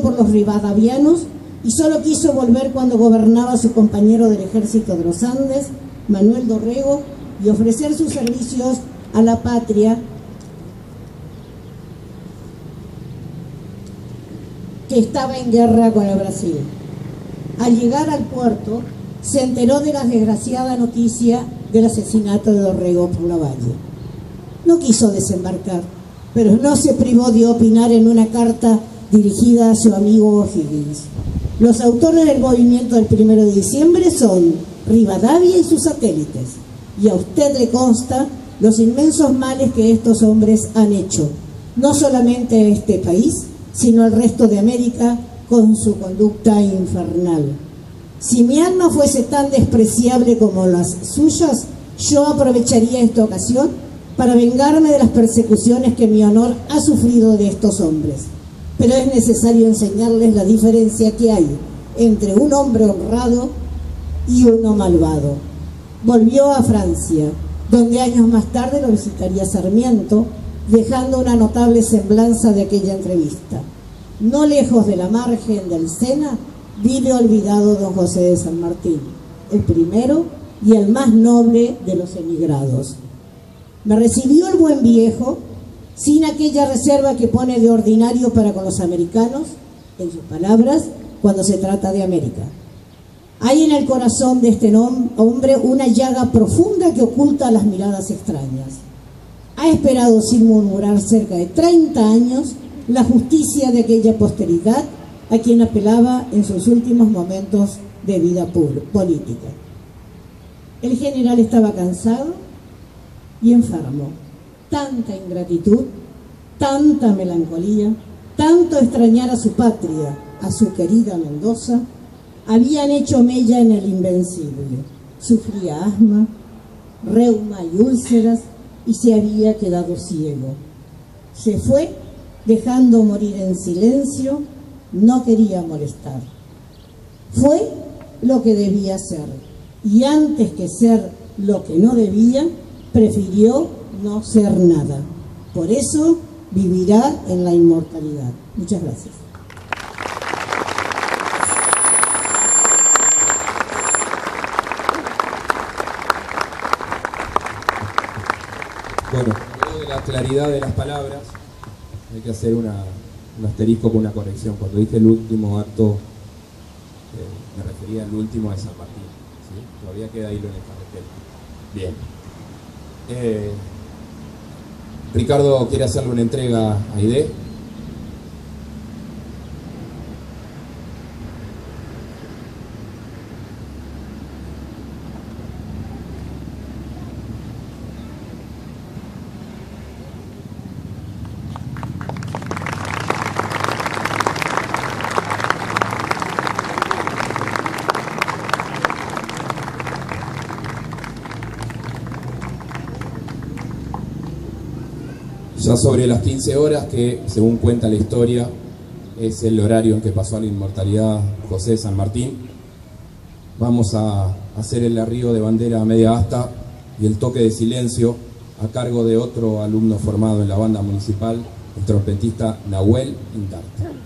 por los rivadavianos y solo quiso volver cuando gobernaba su compañero del ejército de los Andes, Manuel Dorrego, y ofrecer sus servicios a la patria que estaba en guerra con el Brasil. Al llegar al puerto, se enteró de la desgraciada noticia del asesinato de Dorrego por la valle. No quiso desembarcar, pero no se privó de opinar en una carta dirigida a su amigo O'Higgins. Los autores del movimiento del primero de diciembre son Rivadavia y sus satélites, y a usted le consta los inmensos males que estos hombres han hecho, no solamente a este país, sino al resto de América con su conducta infernal. Si mi alma fuese tan despreciable como las suyas, yo aprovecharía esta ocasión para vengarme de las persecuciones que mi honor ha sufrido de estos hombres. Pero es necesario enseñarles la diferencia que hay entre un hombre honrado y uno malvado. Volvió a Francia, donde años más tarde lo visitaría Sarmiento, dejando una notable semblanza de aquella entrevista. No lejos de la margen del Sena, vive olvidado don José de San Martín, el primero y el más noble de los emigrados. Me recibió el buen viejo, sin aquella reserva que pone de ordinario para con los americanos, en sus palabras, cuando se trata de América. Hay en el corazón de este hombre una llaga profunda que oculta las miradas extrañas. Ha esperado sin murmurar cerca de 30 años la justicia de aquella posteridad a quien apelaba en sus últimos momentos de vida política. El general estaba cansado y enfermo. Tanta ingratitud, tanta melancolía, tanto extrañar a su patria, a su querida Mendoza, habían hecho mella en el invencible. Sufría asma, reuma y úlceras y se había quedado ciego. Se fue dejando morir en silencio, no quería molestar. Fue lo que debía ser y antes que ser lo que no debía, prefirió no ser nada. Por eso vivirá en la inmortalidad. Muchas gracias. Bueno, luego de la claridad de las palabras, hay que hacer un asterisco con una corrección. Cuando dije el último acto, eh, me refería al último de San Martín. Todavía queda hilo en el carretel. Bien. Eh, Ricardo quiere hacerle una entrega a ID. Ya sobre las 15 horas, que según cuenta la historia, es el horario en que pasó a la inmortalidad José San Martín, vamos a hacer el arribo de bandera a media asta y el toque de silencio a cargo de otro alumno formado en la banda municipal, el trompetista Nahuel Indarte.